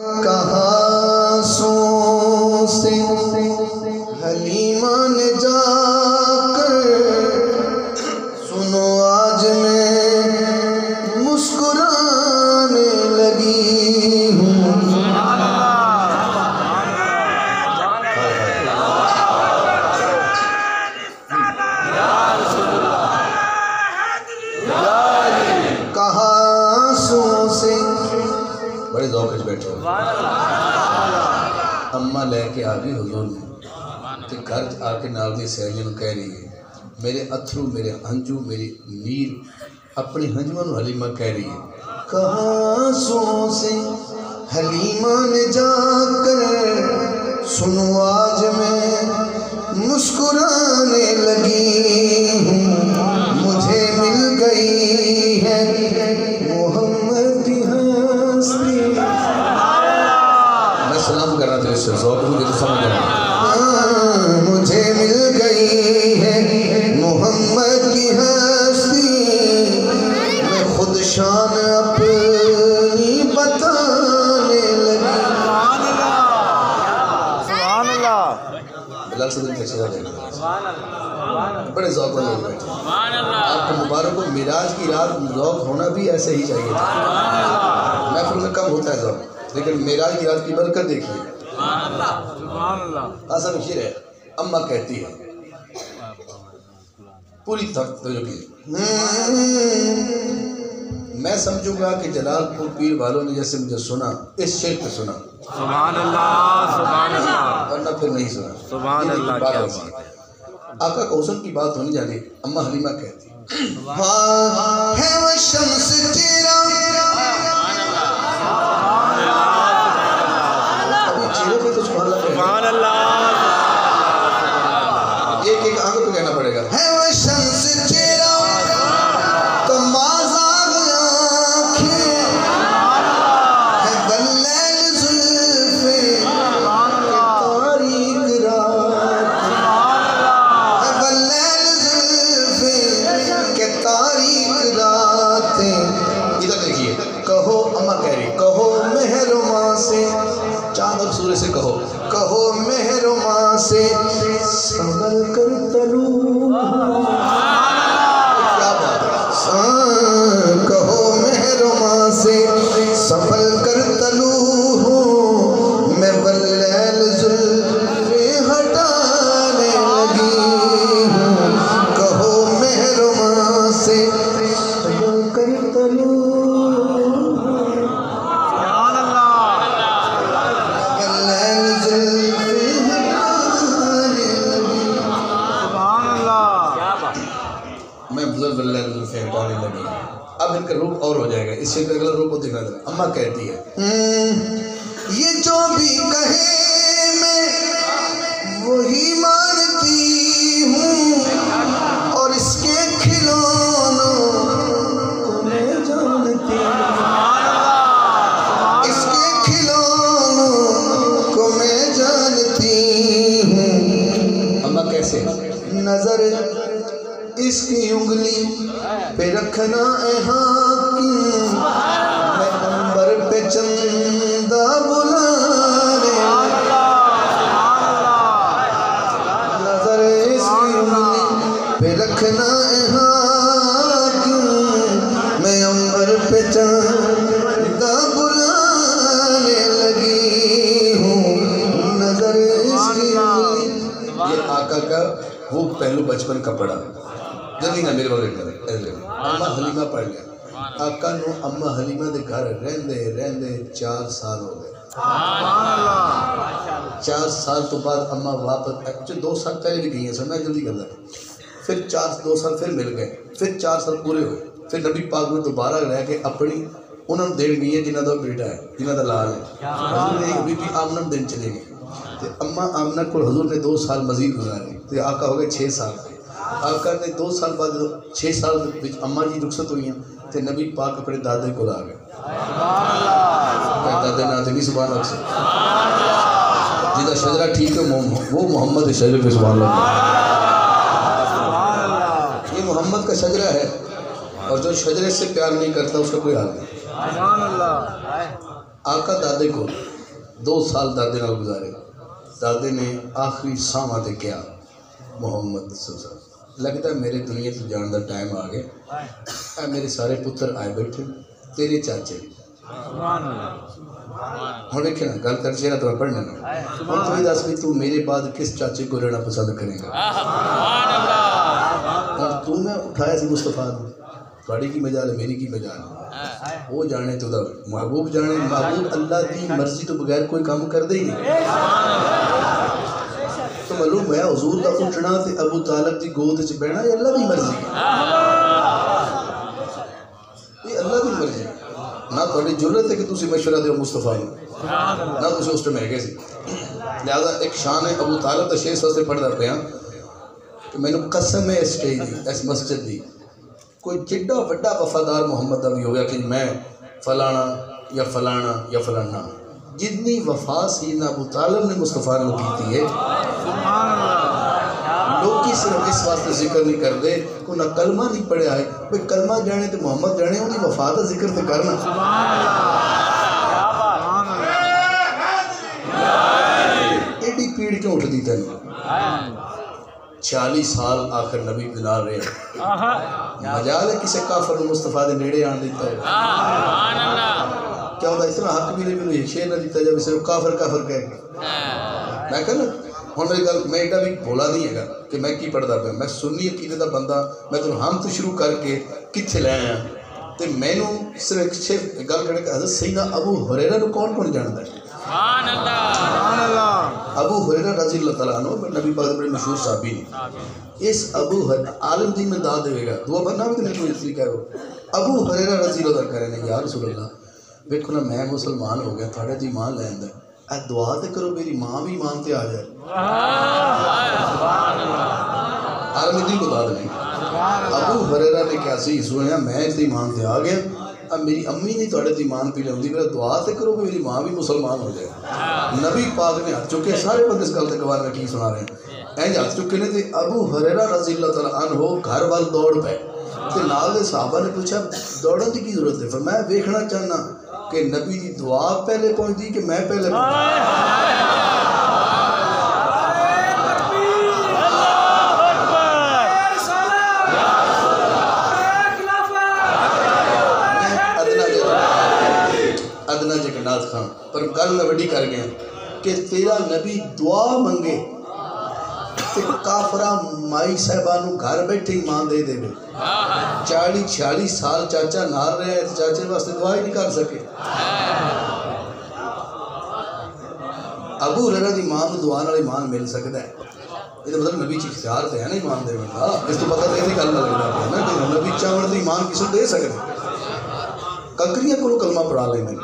ka ਘਰ ਚ ਆ ਕੇ ਨਾਲ ਦੀ ਸਹਿਜ ਨੂੰ ਕਹਿ ਰਹੀ ਹੈ ਮੇਰੇ ਅਥਰੂ ਮੇਰੇ ਹੰਝੂ ਮੇਰੀ ਨੀਰ अपनी हंजुआ ਨੂੰ हलीमा कह रही है कहाँ सो से हलीमा ने जाकर सुनो आज मैं मुस्कुराने लगी हूँ मुझे मिल गई है मोहम्मद की हस्ती मैं सलाम कर रहा था इससे जौक मुझे तो समझ रहा जा रहे बड़े जौक वाले लोग बैठे आपको मुबारक हो मिराज की रात जौक होना भी ऐसे ही चाहिए था। महफिल में कम होता है जौक लेकिन मिराज की रात की बरकत देखिए। असर शेर है अम्मा कहती है पूरी तवज्जो की मैं समझूँगा कि जलालपुर पीर वालों ने जैसे मुझे सुना इस शेर पे सुना। सुभान अल्लाह सुभान अल्लाह वरना फिर नहीं सुना। सुभान अल्लाह, क्या ऐसी है। आका कौसम की बात होनी जानी अम्मा हलीमा कहती हाँ। है वो शम्स तेरा। अभी चेहरे पे तो सुभान अल्लाह इनका रूप और हो जाएगा। इस शेर का अगला रूप को दिखा देना अम्मा कहती है ये जो भी कहे मैं, वही मानती हूँ। और इसके खिलौनों को मैं जानती हूँ। इसके खिलौनों को मैं जानती हूँ। अम्मा कैसे? नज़र इसकी उंगली पे रखना है हाकिम ये आका का वो पहलू बचपन का पड़ा जल्दी ना मेरे बगल अम्मा हलीमा पढ़ गया आका नो अम्मा हलीमा के घर रेंदे रेंदे चार साल हो गए। चार साल तो बाद अम्मा वापस एक्चुअली दो साल पहले भी गई सर मैं जल्दी करना फिर चार दो साल फिर मिल गए। फिर चार साल पूरे हुए। फिर नबी पाक में दोबारा रह के अपनी उन्होंने देन गई है जिन्हों का बेटा है जिन्हों का लाल है। बीबी आमनम दिन चले गए तो अम्मा आमना को हजूर ने दो साल मजीद गुजारे। तो आका हो गए छः साल आका ने दो साल बाद छः साल बिच अम्मा जी रुखसत हुई तो नबी पाक अपने दादे को आ गए। दादे ना तो नहीं सुबह लग जिदा शजरा ठीक है वो मोहम्मद शजर सुबह लग ये मोहम्मद का शजरा है और जो शजरे से प्यार नहीं करता उसका कोई हाल नहीं। आका दादे को दो साल दादे ना गुजारे। ਦਾਦੇ ਨੇ ਆਖਰੀ ਸਾਹਾਂ ਤੇ ਕਿਹਾ ਮੁਹੰਮਦ ਸੱਲੱਲਾਹੁ ਲੱਗਦਾ ਮੇਰੇ ਦੁਨੀਆ ਤੋਂ ਜਾਣ ਦਾ ਟਾਈਮ ਆ ਗਿਆ ਇਹ ਮੇਰੇ ਸਾਰੇ ਪੁੱਤਰ ਆਏ ਬੈਠੇ ਤੇਰੇ ਚਾਚੇ सुभान अल्लाह ਹੁਣ ਵੇਖੇ ਨਾ ਗੱਲ ਕਰ ਜਿਹੜਾ ਤੁਹਾਨੂੰ ਪੜ੍ਹਨਾ ਨਾ ਹੁਣ ਤੂੰ ਇਹ ਦੱਸ ਵੀ ਤੂੰ ਮੇਰੇ ਬਾਅਦ ਕਿਸ ਚਾਚੇ को रहना पसंद करेगा ਹੁਣ ਤੂੰ ਮੈਂ ਉਠਾਇਆ ਸੀ ਮੁਸਤਫਾ ਨੂੰ गाड़ी की मजान मेरी की मजान हाँ, हाँ। वो जाने तो दब महबूब जाने महबूब अल्लाह की मर्ज़ी तो बगैर कोई काम कर दे ही तो मालूम होया हजूर का उठना अबू तालब की गोद च बहना अल्लाह की मर्ज़ी ये अल्लाह की मर्ज़ी ना तो ज़रूरत है कि तुम मशुरा दो मुस्तफ़ा ना। तुम उस टाइम है लिहाजा एक शान है अबू तालब तो शेर सस्ते पढ़ता पे कि मैंने कसम है इस स्टेज की इस मस्जिद की ਕੋਈ ਜਿੱਡਾ ਵੱਡਾ ਵਫਾਦਾਰ ਮੁਹੰਮਦ ਦਾ ਵੀ ਹੋ ਗਿਆ ਕਿ ਮੈਂ ਫਲਾਣਾ ਜਾਂ ਫਲਾਣਾ ਜਾਂ ਫਲਾਣਾ ਜਿੰਨੀ ਵਫਾ ਸੀ ਨਾ ਅਬੂ ਤਾਲਬ ਨੇ ਮੁਸਤਫਾ ਨੂੰ ਕੀਤੀ ਹੈ सुभान अल्लाह ਲੋਕੀ ਸਿਰਫ ਇਸ ਵਾਸਤੇ ਜ਼ਿਕਰ ਨਹੀਂ ਕਰਦੇ ਕਿ ਉਹਨਾਂ ਕਲਮਾ ਨਹੀਂ ਪੜਿਆ ਹੈ ਵੀ ਕਲਮਾ ਜਾਣੇ ਤੇ ਮੁਹੰਮਦ ਜਾਣੇ ਉਹਦੀ ਵਫਾ ਦਾ ਜ਼ਿਕਰ ਤੇ ਕਰਨਾ सुभान अल्लाह छियाली साल आखिर नबी बिलाल रहे। मज़ा ले किसी काफर मुस्तफ़ा के नेे आता है क्या इतना हक भी नहीं मैंने शेर ना दिता जाए सिर्फ़ काफर काफर कह। मैं कह हम मेरी गल मैं एडा भी बोला नहीं है कि मैं कि पढ़ता पाया। मैं सुनी अकीदे का बंदा मैं तुम हम तो शुरू करके कितने लै आया। तो मैनू सिर्फ़ एक छे गल कर सही अबू हरेरा कौन कौन जानता है? अबू हुरैरा रज़ी तु नबी पाक बड़े मशहूर साहबी इस अबू आलम जी में दा देगा। दुआ बनना भी नहीं कोई इसलिए कहो अबू हुरैरा रज़ी करे ने यार रसूल अल्लाह देखो ना मैं मुसलमान हो गया थोड़े तो ईमान लैंदा ए दुआ तो करो मेरी माँ भी ईमान से आ जाए। आलम जी को दा। देगा अबू हुरैरा ने क्या सुनया मैं इस ईमान से आ गया। मेरी अम्मी नहीं थोड़े तो ईमान पी लेंदी मेरा दुआ तो करो कि मेरी माँ भी मुसलमान हो जाए। हाँ। नबी पाक ने हथ चुके सारे बंद इस गल के गवाह में की सुना रहे हैं। इंज हथ चुके ने तो अबू हरेरा रज़ी अल्लाह तला अन हो घर वाल दौड़ पे। तो नाल के साहबा ने पूछा दौड़न की ज़रूरत है? फिर मैं वेखना चाहना कि नबी की दुआ पहले पहुँचती कि मैं पहले ਜਿਹਾ ਅਦਨਾ ਜਿਹਾ ਨਾਥ ਖਾਨ ਪਰ ਗੱਲ ਮੈਂ ਵੱਡੀ ਕਰ ਗਿਆ ਕਿ ਤੇਰਾ ਨਬੀ ਦੁਆ ਮੰਗੇ ਤੇ ਕਾਫਰਾ ਮਾਈ ਸਾਹਿਬਾ ਨੂੰ ਘਰ ਬੈਠੇ ਹੀ ਮਾਂ ਦੇ ਦੇਵੇ 40 46 ਸਾਲ ਚਾਚਾ ਨਾਲ ਰਿਹਾ ਤੇ ਚਾਚੇ ਵਾਸਤੇ ਦੁਆ ਹੀ ਨਹੀਂ ਕਰ ਸਕੇ ਅਬੂ ਹੁਰੈਰਾ ਦੀ ਮਾਂ ਨੂੰ ਦੁਆ ਨਾਲ ਇਮਾਨ ਮਿਲ ਸਕਦਾ ਹੈ ਇਹਦਾ ਮਤਲਬ ਨਬੀ ਚ ਇਖਤਿਆਰ ਤੇ ਹੈ ਨਾ ਇਮਾਨ ਦੇਣ ਦਾ ਇਸ ਤੋਂ ਪਤਾ ਤਾਂ ਇਹ ਗੱਲ ਨਾ ਲੱਗਦਾ ਪਿਆ ਨਾ ਕਿ ਨਬੀ ਚਾਵਣ ਦੀ ਇਮਾਨ ਕਿਸੇ ਨੂੰ ਦੇ ਸਕਦੇ ਕੰਕਰੀਆਂ ਕੋਲੋਂ ਕਲਮਾ ਪੜਾ ਲੈਂਦੇ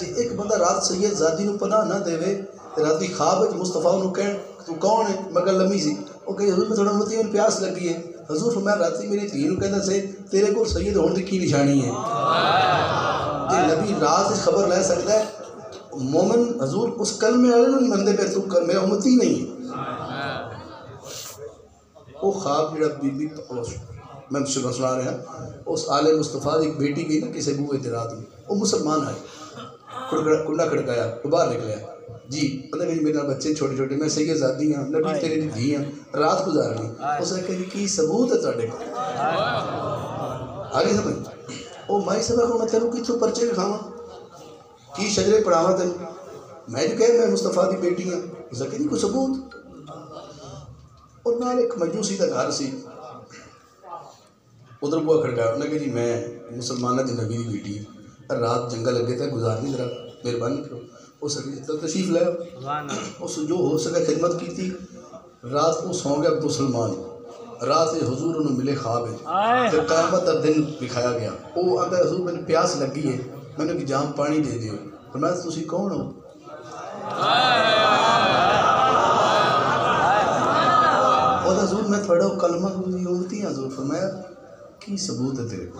ਜੇ ਇੱਕ ਬੰਦਾ ਰਾਤ ਸੈਯਦ ਜ਼ਾਦੀ ਨੂੰ ਪਨਾਹ ਨਾ ਦੇਵੇ ਤੇ ਰਾਤੀ ਖਾਬ ਵਿੱਚ ਮੁਸਤਫਾ ਨੂੰ ਕਹਿਣ ਤੂੰ ਕੌਣ ਹੈ ਮਗਰ ਲੰਮੀ ਸੀ ਉਹ ਕਹੇ ਹਜ਼ੂਰ ਮੈਂ ਥੋੜਾ ਮਤੀ ਮੈਨੂੰ ਪਿਆਸ ਲੱਗੀ ਹੈ ਹਜ਼ੂਰ ਫਰਮਾਇਆ ਰਾਤੀ ਮੇਰੀ ਧੀ ਨੂੰ ਕਹਿੰਦਾ ਸੀ ਤੇਰੇ ਕੋਲ ਸੈਯਦ ਹੋਣ ਦੀ ਕੀ ਨਿਸ਼ਾਨੀ ਹੈ ਜੇ ਨਬੀ ਰਾਤ ਦੀ ਖਬਰ ਲੈ ਸਕਦਾ ਹੈ ਮੋਮਨ ਹਜ਼ੂਰ ਉਸ ਕਲਮੇ ਵਾਲੇ ਨੂੰ ਨਹੀਂ ਮੰਨਦੇ ਪਏ ਤੂੰ ਕਰ ਮੇਰਾ ਉਮਤੀ ਨਹੀਂ ਹੈ ਉਹ ਖਾਬ ਜਿਹੜਾ ਬੀਬੀ ਉਸ ਮੈਂ ਤੁਹਾਨੂੰ ਸੁਣਾ ਰਿਹਾ ਉਸ ਆਲੇ ਮੁਸਤਫਾ ਦੀ ਇੱਕ ਬੇਟੀ ਗਈ ਨਾ ਕਿਸੇ ਬੂਹੇ ਤੇ खुला खड़काया तो बाहर निकलिया जी पता मेरे मेरे बच्चे छोटे छोटे मैं सही आज़ादी हाँ लड़की तेरे धी हाँ रात गुजारनी। उसने कहा कि सबूत है तेरे को आगे समझ? ओ माई सबको मैं तेन कितों परचे लिखाव की शजरे पढ़ावा तेन? मैं जो कह मैं मुस्तफ़ा की बेटी हाँ उसने कहीं कोई सबूत? और ना एक मजूसी का घर से। उधर बुआ खड़का उन्हें कहा जी मैं मुसलमाना की नबी की बेटी रात जंगल अड्डे तक गुजारनी जरा मेहरबानी करो। उस जितना तशीफ लाओ उस जो हो सके खिदमत की थी। रात को सौ गया अब्दुल सलमान। रात हजूर उन्होंने मिले खाब है फिर कामत का दिन दिखाया गया। वो अगर हजूर मैंने प्यास लगी है मैंने कि जाम पानी दे दियो पर मैं तुम कौन हो? तो हजूर मैं थोड़ा कलमा उड़ती हजूर। फरमाया की सबूत है तेरे को?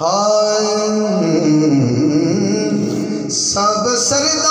हाय सब सरदार